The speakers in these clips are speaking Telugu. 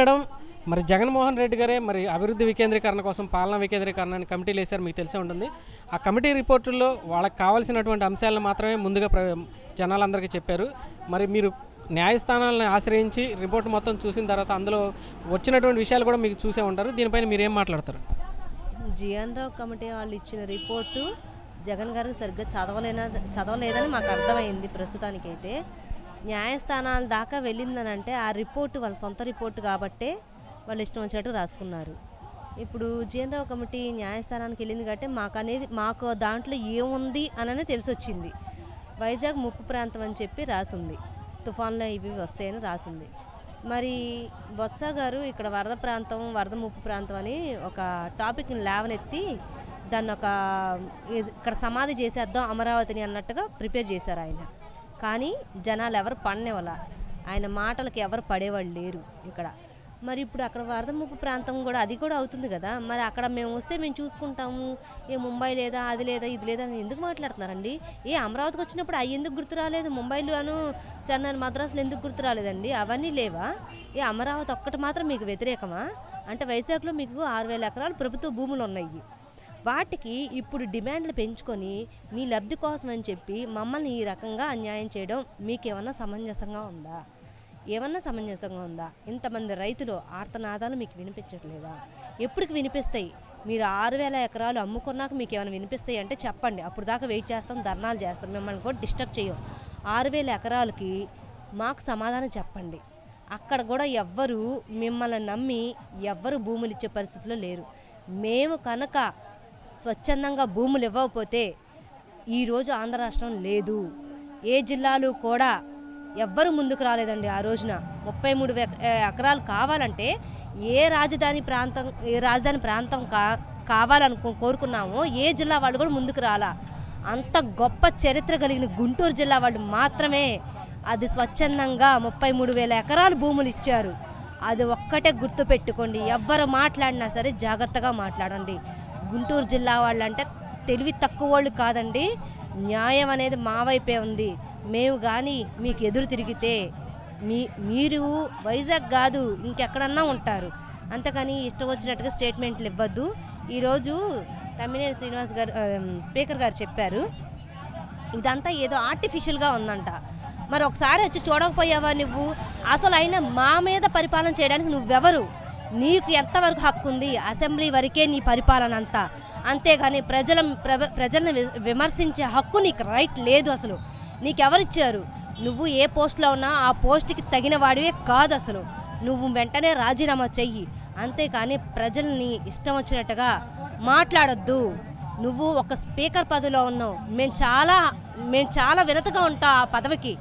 మేడం మరి జగన్మోహన్ రెడ్డి గారే మరి అభివృద్ధి వికేంద్రీకరణ కోసం పాలనా వికేంద్రీకరణ అని కమిటీలు వేశారు మీకు తెలిసే ఉంటుంది. ఆ కమిటీ రిపోర్టుల్లో వాళ్ళకి కావాల్సినటువంటి అంశాలను మాత్రమే ముందుగా జనాలందరికీ చెప్పారు. మరి మీరు న్యాయస్థానాలను ఆశ్రయించి రిపోర్ట్ మొత్తం చూసిన తర్వాత అందులో వచ్చినటువంటి విషయాలు కూడా మీకు చూసే ఉంటారు. దీనిపైన మీరు ఏం మాట్లాడతారు? జిఎన్ రావు కమిటీ వాళ్ళు ఇచ్చిన రిపోర్టు జగన్ గారికి సరిగ్గా చదవలేన చదవలేదని మాకు అర్థమైంది ప్రస్తుతానికైతే. న్యాయస్థానాల దాకా వెళ్ళిందనంటే ఆ రిపోర్టు వాళ్ళ సొంత రిపోర్టు కాబట్టే వాళ్ళు ఇష్టం వచ్చినట్టు రాసుకున్నారు. ఇప్పుడు జిఎన్ రావు కమిటీ న్యాయస్థానానికి వెళ్ళింది కాబట్టి మాకు అనేది మాకు దాంట్లో ఏముంది అననే తెలిసి వచ్చింది వైజాగ్ ముప్పు ప్రాంతం అని చెప్పి రాసుంది. తుఫాన్లు ఇవి వస్తాయని రాసింది. మరి బొత్స గారు ఇక్కడ వరద ప్రాంతం వరద ముప్పు ప్రాంతం అని ఒక టాపిక్ని లేవనెత్తి దాన్ని ఒక ఇది- ఇక్కడ సమాధి చేసేద్దాం అమరావతిని అన్నట్టుగా ప్రిపేర్ చేశారు ఆయన. కానీ జనాలు ఎవరు పడనేవాళ్ళ ఆయన మాటలకు ఎవరు పడేవాళ్ళు లేరు ఇక్కడ. మరి ఇప్పుడు అక్కడ వరద ముప్పు ప్రాంతం కూడా అది కూడా అవుతుంది కదా. మరి అక్కడ మేము వస్తే మేము చూసుకుంటాము. ఏ ముంబై లేదా అది లేదా ఇది లేదా అని ఎందుకు మాట్లాడుతున్నారండి? ఏ అమరావతికి వచ్చినప్పుడు అవి ఎందుకు గుర్తు రాలేదు? ముంబైలోను చెన్నై మద్రాసులో ఎందుకు గుర్తు రాలేదండి? అవన్నీ లేవా? ఏ అమరావతి ఒక్కటి మాత్రం మీకు వ్యతిరేకమా? అంటే వైజాగ్లో మీకు ఆరు వేల ఎకరాలు ప్రభుత్వ భూములు ఉన్నాయి. వాటికి ఇప్పుడు డిమాండ్లు పెంచుకొని మీ లబ్ధి కోసం అని చెప్పి మమ్మల్ని ఈ రకంగా అన్యాయం చేయడం మీకేమన్నా సమంజసంగా ఉందా? ఏమన్నా సమంజసంగా ఉందా? ఇంతమంది రైతులు ఆర్తనాదాలు మీకు వినిపించట్లేదా? ఎప్పటికి వినిపిస్తాయి? మీరు ఆరు వేల ఎకరాలు అమ్ముకున్నాక మీకు ఏమైనా వినిపిస్తాయి అంటే చెప్పండి. అప్పుడు దాకా వెయిట్ చేస్తాం ధర్నాలు చేస్తాం. మిమ్మల్ని కూడా డిస్టర్బ్ చేయం ఆరు వేల ఎకరాలకి మాకు సమాధానం చెప్పండి. అక్కడ కూడా ఎవ్వరూ మిమ్మల్ని నమ్మి ఎవ్వరు భూములు ఇచ్చే పరిస్థితిలో లేరు. మేము కనుక స్వచ్ఛందంగా భూములు ఇవ్వకపోతే ఈరోజు ఆంధ్ర రాష్ట్రం లేదు. ఏ జిల్లాలు కూడా ఎవ్వరు ముందుకు రాలేదండి ఆ రోజున. ముప్పై మూడు ఎకరాలు కావాలంటే ఏ రాజధాని ప్రాంతం ఏ రాజధాని ప్రాంతం కా కావాలనుకు కోరుకున్నామో ఏ జిల్లా వాళ్ళు కూడా ముందుకు రాలా. అంత గొప్ప చరిత్ర కలిగిన గుంటూరు జిల్లా వాళ్ళు మాత్రమే అది స్వచ్ఛందంగా ముప్పై మూడు వేల ఎకరాలు భూములు ఇచ్చారు. అది ఒక్కటే గుర్తు పెట్టుకోండి ఎవ్వరు మాట్లాడినా సరే జాగ్రత్తగా మాట్లాడండి. గుంటూరు జిల్లా వాళ్ళంటే తెలివి తక్కువ వాళ్ళు కాదండి. న్యాయం అనేది మా వైపే ఉంది. మేము కానీ మీకు ఎదురు తిరిగితే మీ మీరు వైజాగ్ కాదు ఇంకెక్కడన్నా ఉంటారు. అంతకని ఇష్టం వచ్చినట్టుగా స్టేట్మెంట్లు ఇవ్వద్దు. ఈరోజు తమ్మినేని శ్రీనివాస్ గారు స్పీకర్ గారు చెప్పారు. ఇదంతా ఏదో ఆర్టిఫిషియల్గా ఉందంట. మరి ఒకసారి వచ్చి చూడకపోయావా నువ్వు? అసలు అయినా మా మీద పరిపాలన చేయడానికి నువ్వెవరు? నీకు ఎంతవరకు హక్కు ఉంది? అసెంబ్లీ వరకే నీ పరిపాలన అంతా. అంతేగాని ప్రజల ప్ర- ప్రజలను వి- విమర్శించే హక్కు నీకు రైట్ లేదు అసలు. నీకెవరిచ్చారు? నువ్వు ఏ పోస్ట్లో ఉన్నా ఆ పోస్ట్కి తగిన వాడివే కాదు అసలు. నువ్వు వెంటనే రాజీనామా చెయ్యి. అంతేకాని ప్రజల్ని ఇష్టం వచ్చినట్టుగా మాట్లాడొద్దు. నువ్వు ఒక స్పీకర్ పదవిలో ఉన్నావు. మేము చాలా మేము చాలా వినతగా ఉంటాం ఆ పదవికి.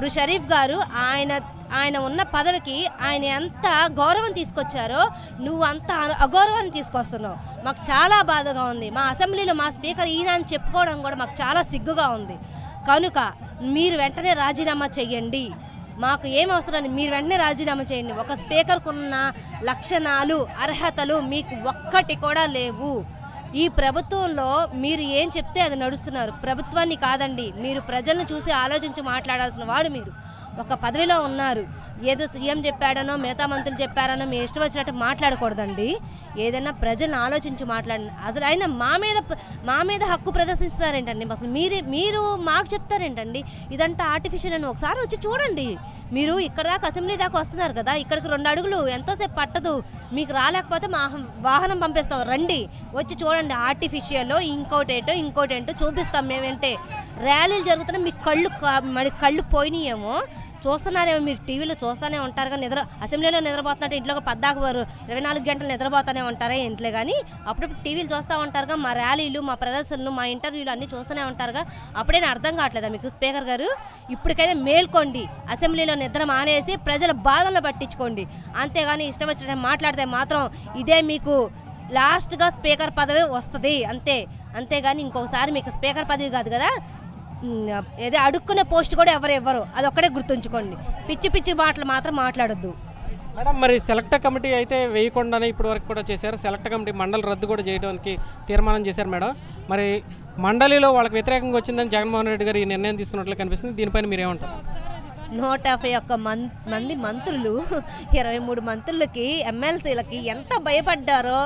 ఇప్పుడు షరీఫ్ గారు ఆయన ఆయన ఉన్న పదవికి ఆయన ఎంత గౌరవం తీసుకొచ్చారో నువ్వు అంత అగౌరవాన్ని తీసుకొస్తున్నావు. మాకు చాలా బాధగా ఉంది. మా అసెంబ్లీలో మా స్పీకర్ ఈయన అని చెప్పుకోవడం కూడా మాకు చాలా సిగ్గుగా ఉంది. కనుక మీరు వెంటనే రాజీనామా చెయ్యండి మాకు ఏం అవసరం మీరు వెంటనే రాజీనామా చేయండి. ఒక స్పీకర్కున్న లక్షణాలు అర్హతలు మీకు ఒక్కటి కూడా లేవు. ఈ ప్రభుత్వంలో మీరు ఏం చెప్తే అది నడుస్తున్నారు. ప్రభుత్వాన్ని కాదండి మీరు ప్రజలను చూసి ఆలోచించి మాట్లాడాల్సిన వాడు మీరు. ఒక పదవిలో ఉన్నారు. ఏదో సీఎం చెప్పాడనో మిగతా మంత్రులు చెప్పారనో మీ ఇష్టం వచ్చినట్టు మాట్లాడకూడదండి. ఏదైనా ప్రజలను ఆలోచించి మాట్లాడండి. అసలు ఆయన మా మీద మా మీద హక్కు ప్రదర్శిస్తారేంటండి? అసలు మీరే మీరు మాకు చెప్తారేంటండి? ఇదంతా ఆర్టిఫిషియల్ అని ఒకసారి వచ్చి చూడండి. మీరు ఇక్కడ దాకా అసెంబ్లీ దాకా వస్తున్నారు కదా ఇక్కడికి రెండు అడుగులు ఎంతోసేపు పట్టదు. మీకు రాలేకపోతే మా వాహనం పంపిస్తాం. రండి వచ్చి చూడండి ఆర్టిఫిషియల్ ఇంకోటి ఏంటో ఇంకోటి ఏంటో చూపిస్తాం మేమంటే. ర్యాలీలు జరుగుతున్నా మీ కళ్ళు మరి కళ్ళు పోయినాయేమో. చూస్తున్నారేమో మీరు టీవీలో చూస్తూనే ఉంటారు కానీ నిద్ర అసెంబ్లీలో నిద్రపోతున్నట్టు ఇంట్లో పద్దాకు వారు ఇరవై నాలుగు గంటలు నిద్రపోతూనే ఉంటారా ఇంట్లో కానీ అప్పుడప్పుడు టీవీలు చూస్తూ ఉంటారుగా మా ర్యాలీలు మా ప్రదర్శనలు మా ఇంటర్వ్యూలు అన్నీ చూస్తూనే ఉంటారుగా. అప్పుడైనా అర్థం కావట్లేదా మీకు స్పీకర్ గారు? ఇప్పటికైనా మేల్కోండి అసెంబ్లీలో నిద్ర మానేసి ప్రజల బాధలను పట్టించుకోండి. అంతేగాని ఇష్టం వచ్చినట్టు మాట్లాడితే మాత్రం ఇదే మీకు లాస్ట్గా స్పీకర్ పదవి వస్తుంది అంతే. అంతేగాని ఇంకొకసారి మీకు స్పీకర్ పదవి కాదు కదా ఏదో అడుక్కునే పోస్ట్ కూడా ఎవరు ఇవ్వరు. అది ఒక్కడే గుర్తుంచుకోండి. పిచ్చి పిచ్చి మాటలు మాత్రం మాట్లాడొద్దు. మేడం మరి సెలెక్ట్ కమిటీ అయితే వేయకుండానే ఇప్పటి వరకు కూడా చేశారు. సెలెక్ట్ కమిటీ మండలి రద్దు కూడా చేయడానికి తీర్మానం చేశారు మేడం. మరి మండలిలో వాళ్ళకి వ్యతిరేకంగా వచ్చిందని జగన్మోహన్ రెడ్డి గారు ఈ నిర్ణయం తీసుకున్నట్లు కనిపిస్తుంది. దీనిపైన మీరేమంటారు నూట యాభై ఒక్క మంది మంత్రులు ఇరవై మూడు మంత్రులకి ఎమ్మెల్సీలకి ఎంత భయపడ్డారో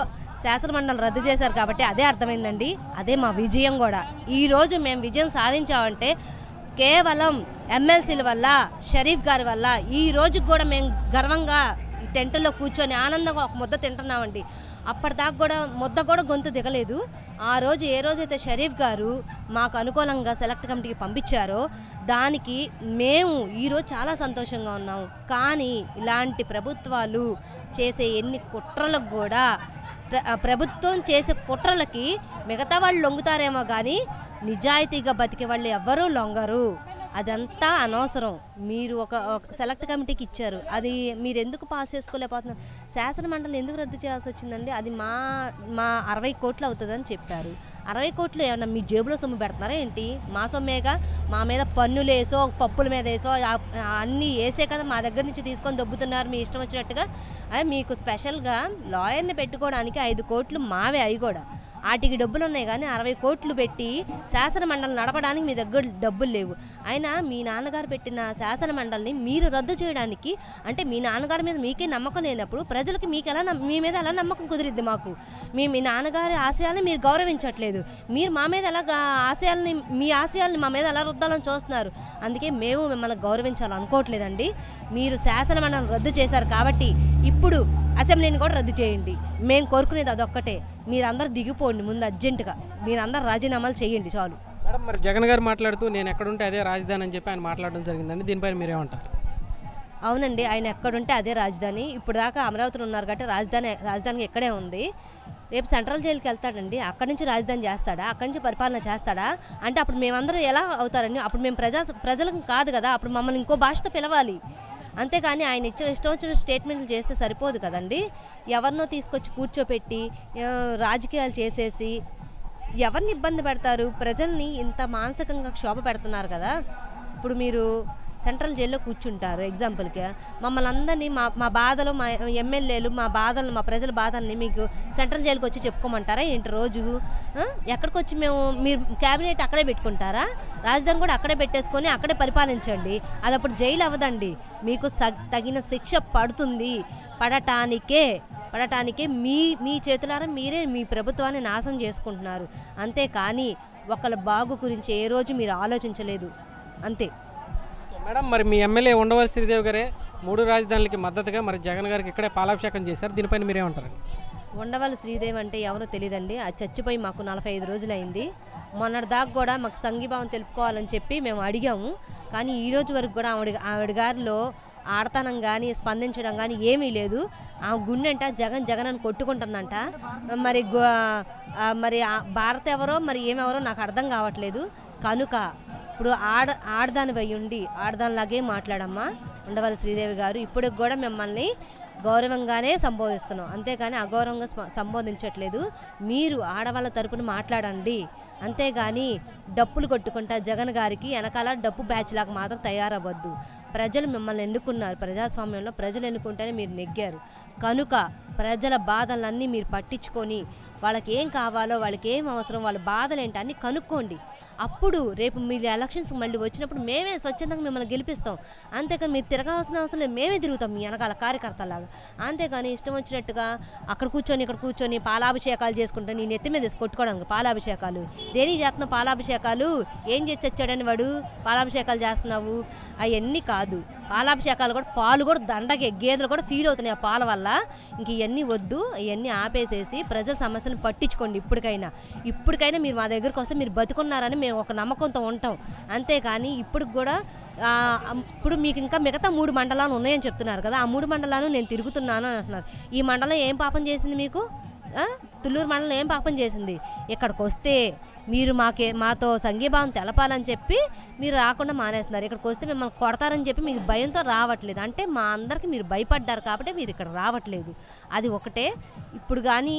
శాసనమండలి రద్దు చేశారు కాబట్టి అదే అర్థమైందండి. అదే మా విజయం కూడా. ఈరోజు మేము విజయం సాధించామంటే కేవలం ఎమ్మెల్సీల వల్ల షరీఫ్ గారి వల్ల ఈ రోజుకి కూడా మేము గర్వంగా టెంట్లో కూర్చొని ఆనందంగా ఒక ముద్ద తింటున్నామండి. అప్పటిదాకా కూడా ముద్ద కూడా గొంతు దిగలేదు. ఆ రోజు ఏ రోజైతే షరీఫ్ గారు మాకు అనుకూలంగా సెలెక్ట్ కమిటీకి పంపించారో దానికి మేము ఈరోజు చాలా సంతోషంగా ఉన్నాము. కానీ ఇలాంటి ప్రభుత్వాలు చేసే ఎన్ని కుట్రలకు కూడా ప్రభుత్వం చేసే కుట్రలకి మిగతా వాళ్ళు లొంగుతారేమో కానీ నిజాయితీగా బతికే వాళ్ళు ఎవ్వరూ లొంగరు. అదంతా అనవసరం. మీరు ఒక ఒక సెలెక్ట్ కమిటీకి ఇచ్చారు. అది మీరు ఎందుకు పాస్ చేసుకోలేకపోతున్నారు? శాసన మండలి ఎందుకు రద్దు చేయాల్సి వచ్చిందండి? అది మా మా అరవై కోట్లు అవుతుందని చెప్పారు. అరవై కోట్లు ఏమన్నా మీ జేబులో సొమ్ము పెడుతున్నారా ఏంటి? మా సొమ్మేగా మా మీద పన్నులు వేసో పప్పుల మీద వేసో అన్నీ వేసే కదా మా దగ్గర నుంచి తీసుకొని దొబ్బుతున్నారు మీ ఇష్టం వచ్చినట్టుగా. అది మీకు స్పెషల్గా లాయర్ని పెట్టుకోవడానికి ఐదు కోట్లు మావే అవి కూడా. వాటికి డబ్బులు ఉన్నాయి కానీ అరవై కోట్లు పెట్టి శాసన మండలి నడపడానికి మీ దగ్గర డబ్బులు లేవు. అయినా మీ నాన్నగారు పెట్టిన శాసన మండలిని మీరు రద్దు చేయడానికి అంటే మీ నాన్నగారి మీద మీకే నమ్మకం లేనప్పుడు ప్రజలకు మీకు ఎలా నమ్మ- మీ మీద ఎలా నమ్మకం కుదిరిద్ది మాకు? మీ మీ నాన్నగారి ఆశయాలను మీరు గౌరవించట్లేదు. మీరు మా మీద ఎలా ఆశయాలని మీ ఆశయాలని మా మీద ఎలా రుద్దాలని చూస్తున్నారు? అందుకే మేము మిమ్మల్ని గౌరవించాలనుకోవట్లేదండి. మీరు శాసన మండలిని రద్దు చేశారు కాబట్టి ఇప్పుడు అసెంబ్లీని కూడా రద్దు చేయండి. మేము కోరుకునేది అదొక్కటే. మీరందరూ దిగిపోండి ముందు అర్జెంటుగా. మీరందరూ రాజీనామాలు చేయండి చాలు. మేడం మరి జగన్ గారు మాట్లాడుతూ నేను ఎక్కడుంటే అదే రాజధాని అని చెప్పి ఆయన మాట్లాడడం జరిగిందండి. దీనిపైన మీరేమంటారు? అవునండి ఆయన ఎక్కడుంటే అదే రాజధాని. ఇప్పుడు దాకా అమరావతిలో ఉన్నారు కాబట్టి రాజధాని రాజధాని ఎక్కడే ఉంది. రేపు సెంట్రల్ జైలుకి వెళ్తాడండి. అక్కడి నుంచి రాజధాని చేస్తాడా? అక్కడి నుంచి పరిపాలన చేస్తాడా? అంటే అప్పుడు మేమందరం ఎలా అవుతారండి? అప్పుడు మేము ప్రజా ప్రజలకు కాదు కదా. అప్పుడు మమ్మల్ని ఇంకో భాషతో పిలవాలి. అంతేకాని ఆయన ఇచ్చే ఇష్టం వచ్చిన స్టేట్మెంట్లు చేస్తే సరిపోదు కదండి. ఎవరినో తీసుకొచ్చి కూర్చోపెట్టి రాజకీయాలు చేసేసి ఎవరిని ఇబ్బంది పెడతారు? ప్రజల్ని ఇంత మానసికంగా క్షోభ పెడుతున్నారు కదా. ఇప్పుడు మీరు సెంట్రల్ జైల్లో కూర్చుంటారు. ఎగ్జాంపుల్కి మమ్మల్ని అందరినీ మా మా బాధలు మా ఎమ్మెల్యేలు మా బాధలు మా ప్రజల బాధల్ని మీకు సెంట్రల్ జైలుకి వచ్చి చెప్పుకోమంటారా ఏంటి రోజు? ఎక్కడికి వచ్చి మేము మీరు క్యాబినెట్ అక్కడే పెట్టుకుంటారా? రాజధాని కూడా అక్కడే పెట్టేసుకొని అక్కడే పరిపాలించండి. అది అప్పుడు జైలు అవ్వదండి. మీకు సగ్- తగిన శిక్ష పడుతుంది. పడటానికే పడటానికే మీ మీ చేతులారా మీరే మీ ప్రభుత్వాన్ని నాశనం చేసుకుంటున్నారు. అంతే కానీ ఒకళ్ళ బాగు గురించి ఏ రోజు మీరు ఆలోచించలేదు. అంతే. మేడం మరి మీ ఎమ్మెల్యే ఉండవల్లి శ్రీదేవి గారే మూడు రాజధానులకి మద్దతుగా మరి జగన్ గారికి ఇక్కడే పాలాభిషేకం చేశారు. దీనిపైన మీరేమంటారు? ఉండవల్లి శ్రీదేవి అంటే ఎవరో తెలియదండి అది చచ్చిపోయి మాకు నలభై ఐదు రోజులైంది. మొన్నటి దాకా కూడా మాకు సంఘీభావం తెలుపుకోవాలని చెప్పి మేము అడిగాము. కానీ ఈ రోజు వరకు కూడా ఆవిడ ఆవిడ గారిలో ఆడతనం కానీ స్పందించడం కానీ ఏమీ లేదు. ఆ గుండెంట జగన్ జగన్ అని కొట్టుకుంటుందంట. మరి మరి ఆ భారత్ ఎవరో మరి ఏమెవరో నాకు అర్థం కావట్లేదు. కనుక ఇప్పుడు ఆడ ఆడదాని ఉండి ఆడదానిలాగే మాట్లాడమ్మా ఉండవల్లి శ్రీదేవి గారు. ఇప్పటికి కూడా మిమ్మల్ని గౌరవంగానే సంబోధిస్తున్నాం. అంతేగాని అగౌరవంగా సంబోధించట్లేదు. మీరు ఆడవాళ్ళ తరపున మాట్లాడండి. అంతేగాని డప్పులు కొట్టుకుంటా జగన్ గారికి వెనకాల డప్పు బ్యాచ్ లాగా మాత్రం తయారవ్వద్దు. ప్రజలు మిమ్మల్ని ఎన్నుకున్నారు. ప్రజాస్వామ్యంలో ప్రజలు ఎన్నుకుంటేనే మీరు నెగ్గారు. కనుక ప్రజల బాధలన్నీ మీరు పట్టించుకొని వాళ్ళకి ఏం కావాలో వాళ్ళకి ఏం అవసరం వాళ్ళ బాధలు ఏంటి అన్నీ కనుక్కోండి. అప్పుడు రేపు మీరు ఎలక్షన్స్ మళ్ళీ వచ్చినప్పుడు మేమే స్వచ్ఛందంగా మిమ్మల్ని గెలిపిస్తాం. అంతేకాని మీరు తిరగాల్సిన అవసరం లేదు. మేమే తిరుగుతాం మీ వెనకాల కార్యకర్తలాగా. అంతేకాని ఇష్టం వచ్చినట్టుగా అక్కడ కూర్చొని ఇక్కడ కూర్చొని పాలాభిషేకాలు చేసుకుంటే నేను ఎత్తి మీద కొట్టుకోవడానికి పాలాభిషేకాలు. దేని చేస్తున్నావు పాలాభిషేకాలు. ఏం చేసి వచ్చాడని వాడు? పాలాభిషేకాలు చేస్తున్నావు? అవన్నీ కాదు. పాలాభిషేకాలు కూడా పాలు కూడా దండకి గేదెలు కూడా ఫీల్ అవుతున్నాయి ఆ పాల వల్ల. ఇంక ఇవన్నీ వద్దు ఇవన్నీ ఆపేసేసి ప్రజల సమస్యలను పట్టించుకోండి ఇప్పటికైనా. ఇప్పటికైనా మీరు మా దగ్గరికి వస్తే మీరు బతుకున్నారని మేము ఒక నమ్మకంతో ఉంటాం. అంతేకాని ఇప్పుడు కూడా ఇప్పుడు మీకు ఇంకా మిగతా మూడు మండలాలు ఉన్నాయని చెప్తున్నారు కదా ఆ మూడు మండలాలు నేను తిరుగుతున్నాను అని అంటున్నారు. ఈ మండలం ఏం పాపం చేసింది మీకు? తుళ్ళూరు మండలం ఏం పాపం చేసింది? ఇక్కడికి వస్తే మీరు మాకే మాతో సంఘీభావం తెలపాలని చెప్పి మీరు రాకుండా మానేస్తున్నారు. ఇక్కడికి వస్తే మిమ్మల్ని కొడతారని చెప్పి మీకు భయంతో రావట్లేదు. అంటే మా అందరికి మీరు భయపడ్డారు కాబట్టి మీరు ఇక్కడ రావట్లేదు. అది ఒకటే. ఇప్పుడు కానీ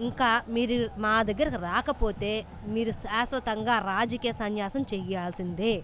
ఇంకా మీరు మా దగ్గరకు రాకపోతే మీరు శాశ్వతంగా రాజకీయ సన్యాసం చెయ్యాల్సిందే